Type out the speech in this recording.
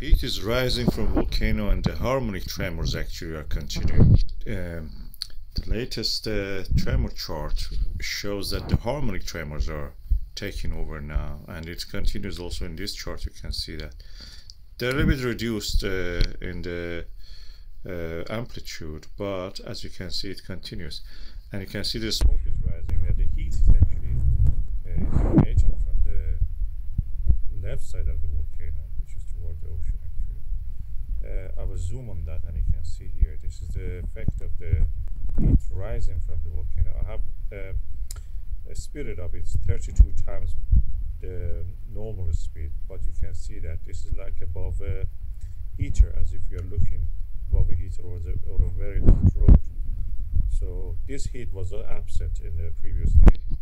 Heat is rising from volcano and the harmonic tremors actually are continuing. Um, the latest uh, tremor chart shows that the harmonic tremors are taking over now and it continues also in this chart you can see that they're a little bit reduced uh, in the uh, amplitude but as you can see it continues and you can see the smoke is rising and the heat is actually uh, emanating from the left side of the volcano which is toward the ocean actually uh, I will zoom on that and you can see here this is the effect of the heat rising from the volcano. I have uh, speeded up. It's 32 times the normal speed but you can see that this is like above a heater as if you're looking above a heater or, the, or a very hot road. So this heat was absent in the previous day